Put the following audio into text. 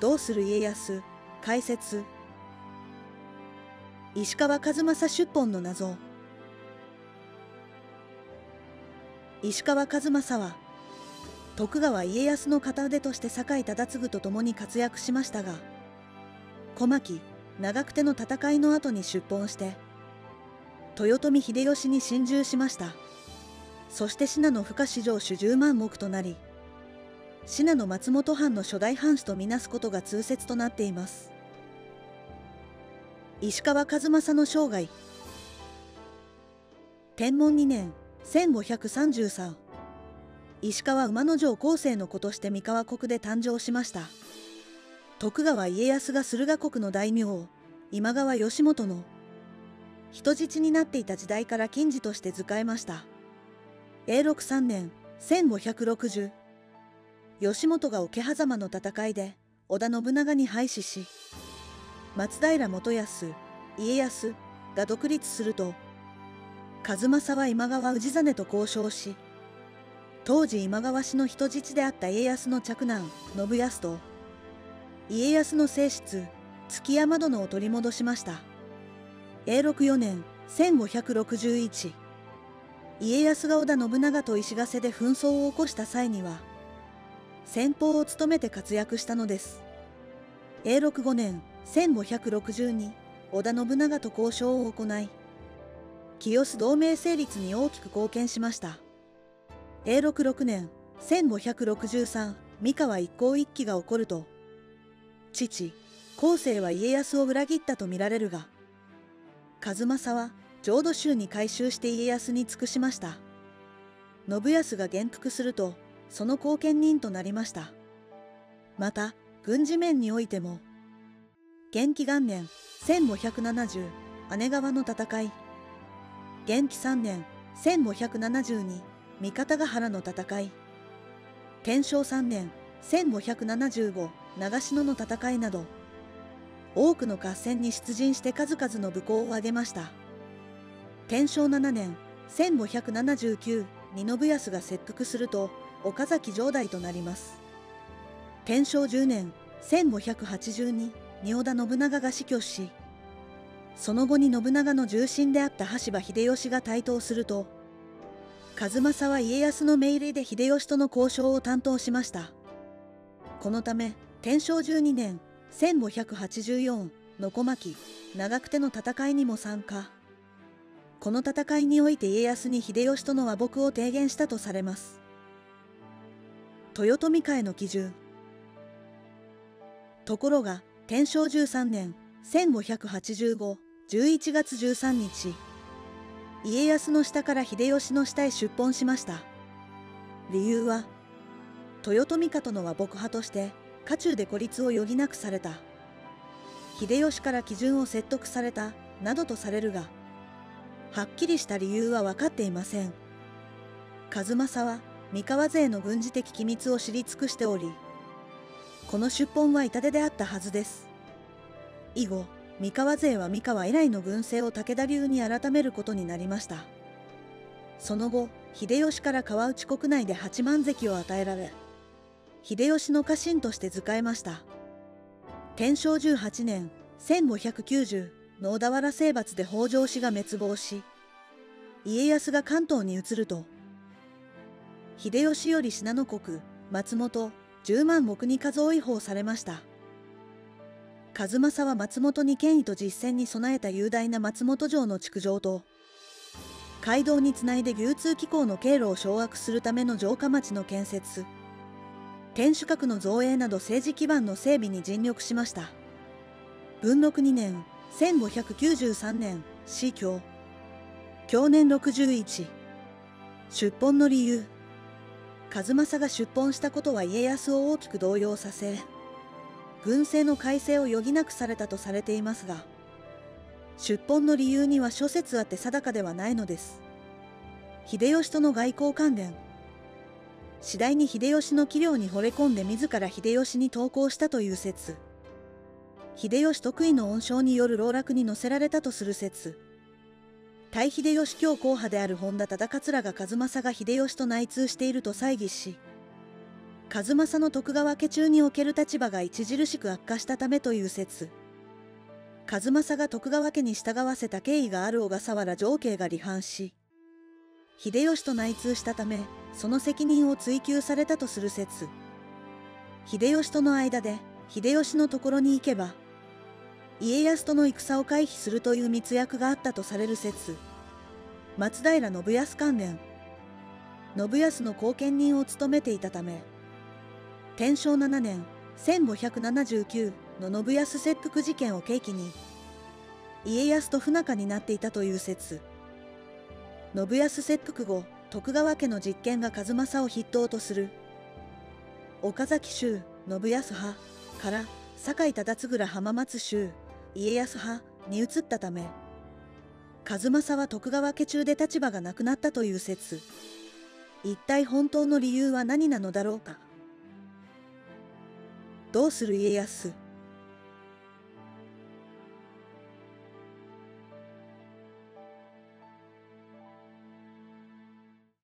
どうする家康？解説。石川和正出本の謎。石川和正は徳川家康の片腕として酒井忠次と共に活躍しましたが小牧長久手の戦いの後に出奔して豊臣秀吉に心中しました。そして信濃深市城主10万目となり信濃松本藩の初代藩主とみなすことが通説となっています。石川和正の生涯。天文2年1533石川馬の城後世の子として三河国で誕生しました。徳川家康が駿河国の大名今川義元の。人質になっていた時代から金次として仕えました。永禄3年1560義元が桶狭間の戦いで織田信長に敗死し松平元康家康が独立すると数正は今川氏真と交渉し当時今川氏の人質であった家康の嫡男信康と家康の正室築山殿を取り戻しました。永禄4年1561家康が織田信長と石ヶ瀬で紛争を起こした際には先鋒を務めて活躍したのです。永禄5年1562織田信長と交渉を行い清須同盟成立に大きく貢献しました。永禄6年1563三河一向一揆が起こると父後世は家康を裏切ったとみられるが数正は浄土宗に改宗して家康に尽くしました。信康が元服するとその後見人となりました。また軍事面においても元気元年1570姉川の戦い。元気3年1572三方ヶ原の戦い。天正3年1575長篠の戦いなど多くの合戦に出陣して数々の武功を挙げました。天正7年1579に信康が切腹すると岡崎城代となります。天正10年1582に織田信長が死去しその後に信長の重臣であった羽柴秀吉が台頭すると数正は家康の命令で秀吉との交渉を担当しました。このため天正12年1584の小牧長久手の戦いにも参加。この戦いにおいて家康に秀吉との和睦を提言したとされます。豊臣会の基準。ところが天正13年1585 11月13日家康の下から秀吉の下へ出奔しました。理由は豊臣家との和睦派として家中で孤立を余儀なくされた。秀吉から基準を説得されたなどとされるがはっきりした理由は分かっていません。数正は三河勢の軍事的機密を知り尽くしておりこの出奔は痛手であったはずです。以後三河勢は三河以来の軍政を武田流に改めることになりました。その後秀吉から川内国内で八万石を与えられ秀吉の家臣として仕えました。天正18年1590の小田原征伐で北条氏が滅亡し家康が関東に移ると秀吉より信濃国松本10万石に数追い法されました。数正は松本に権威と実践に備えた雄大な松本城の築城と街道につないで流通機構の経路を掌握するための城下町の建設天守閣の造営など政治基盤の整備に尽力しました。文禄2年1593年死去。去年61出奔の理由数正が出奔したことは家康を大きく動揺させ軍政の改正を余儀なくされたとされていますが出奔の理由には諸説あって定かではないのです。秀吉との外交関連次第に秀吉の器量に惚れ込んで自ら秀吉に投稿したという説。秀吉得意の恩賞による老落に乗せられたとする説。対秀吉教皇派である本田忠勝らが数正が秀吉と内通していると猜疑し数正の徳川家中における立場が著しく悪化したためという説。数正が徳川家に従わせた経緯がある小笠原城慶が離反し秀吉と内通したためその責任を追及されたとする説。秀吉との間で秀吉のところに行けば家康との戦を回避するという密約があったとされる説松平信康関連信康の後見人を務めていたため天正7年1579の信康切腹事件を契機に家康と不仲になっていたという説信康切腹後徳川家の実権が数正を筆頭とする岡崎州信康派から酒井忠次浜松州家康派に移ったため数正は徳川家中で立場がなくなったという説一体本当の理由は何なのだろうか。どうする家康？